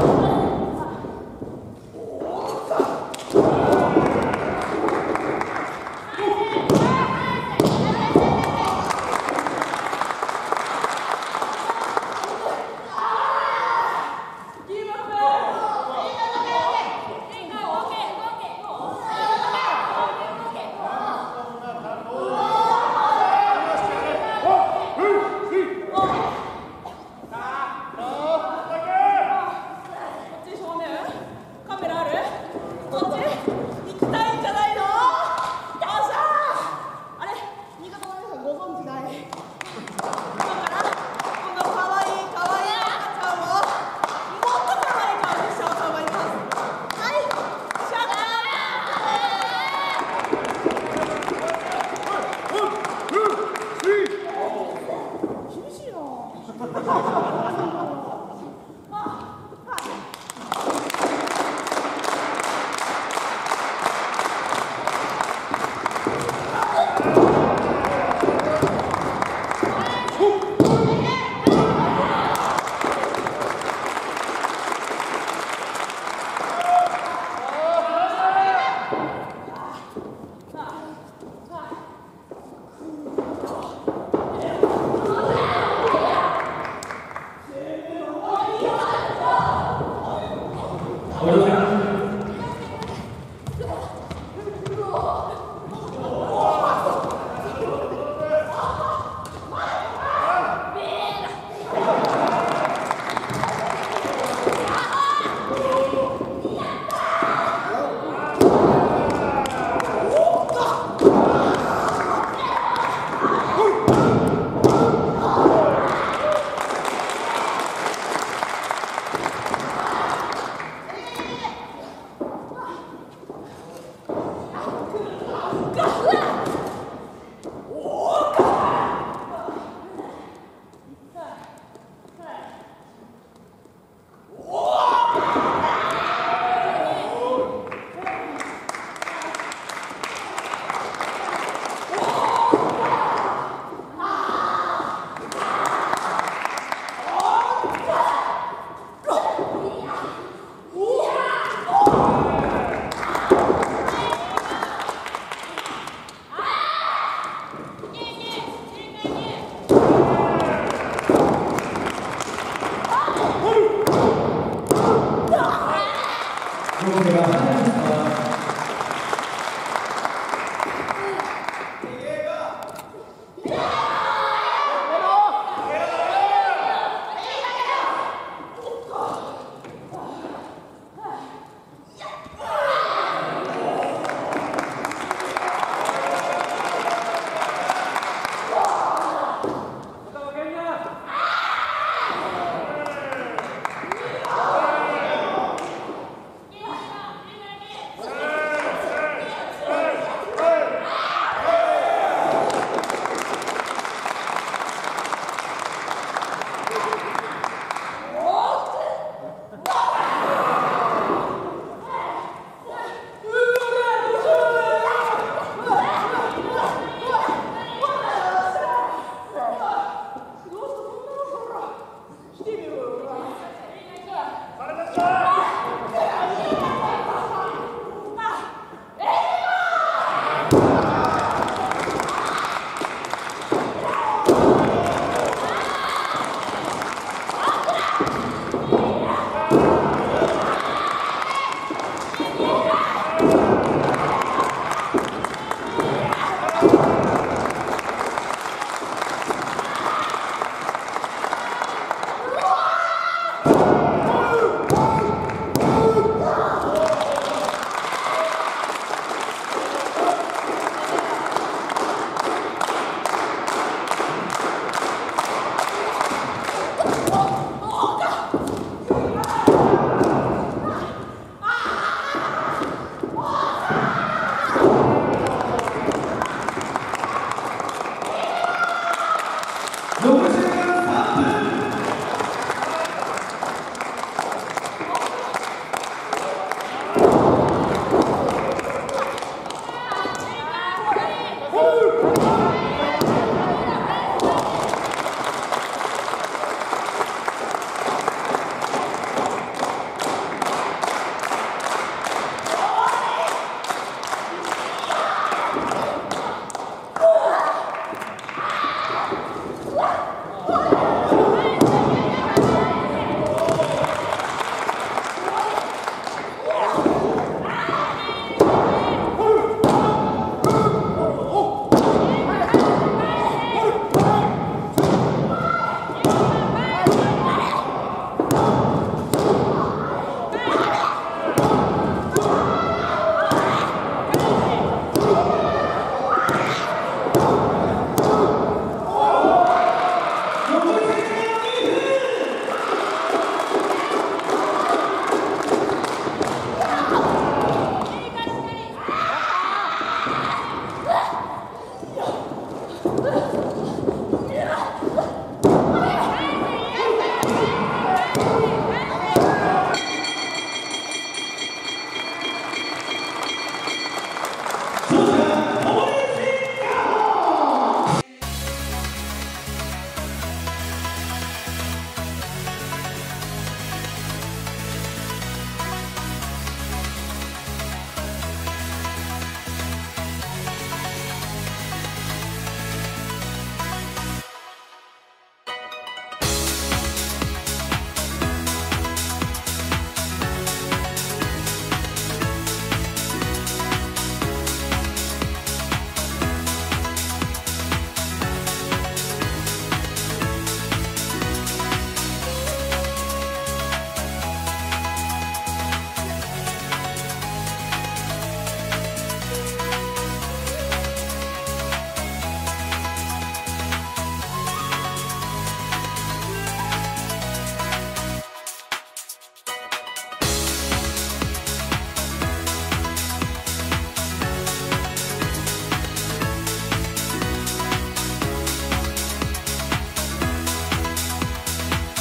you. Ha ha ha! Obrigado.